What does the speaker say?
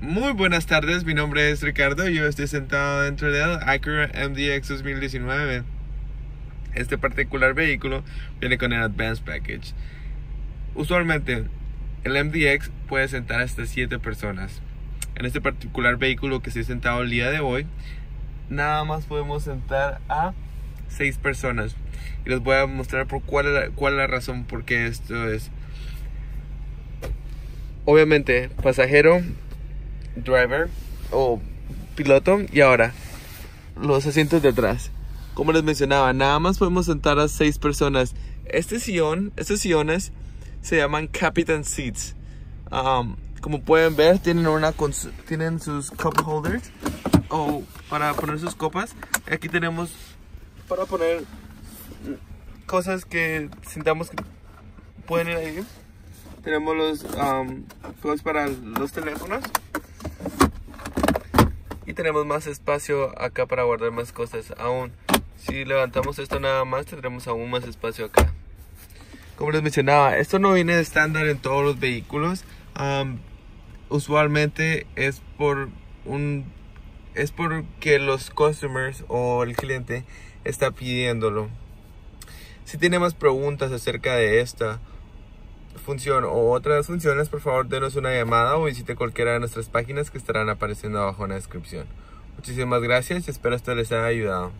Muy buenas tardes, mi nombre es Ricardo, yo estoy sentado dentro del Acura MDX 2019. Este particular vehículo viene con el Advanced Package. Usualmente el MDX puede sentar hasta 7 personas. En este particular vehículo que estoy sentado el día de hoy, nada más podemos sentar a 6 personas. Y les voy a mostrar por cuál cuál es la razón por qué esto es. Obviamente, pasajero driver o piloto y ahora los asientos de atrás. Como les mencionaba, nada más podemos sentar a seis personas. Este sillón, estos sillones se llaman Captain Seats. Um, como pueden ver, tienen una tienen sus cup holders o para poner sus copas. Aquí tenemos para poner cosas que sintamos que pueden ir ahí. Tenemos los um, para los teléfonos y tenemos más espacio acá para guardar más cosas aún. Si levantamos esto nada más tendremos aún más espacio acá. Como les mencionaba esto no viene de estándar en todos los vehículos. Usualmente es por un es porque los customers o el cliente está pidiéndolo. Si tiene más preguntas acerca de esta función o otras funciones, por favor denos una llamada o visite cualquiera de nuestras páginas que estarán apareciendo abajo en la descripción. Muchísimas gracias y espero esto les haya ayudado.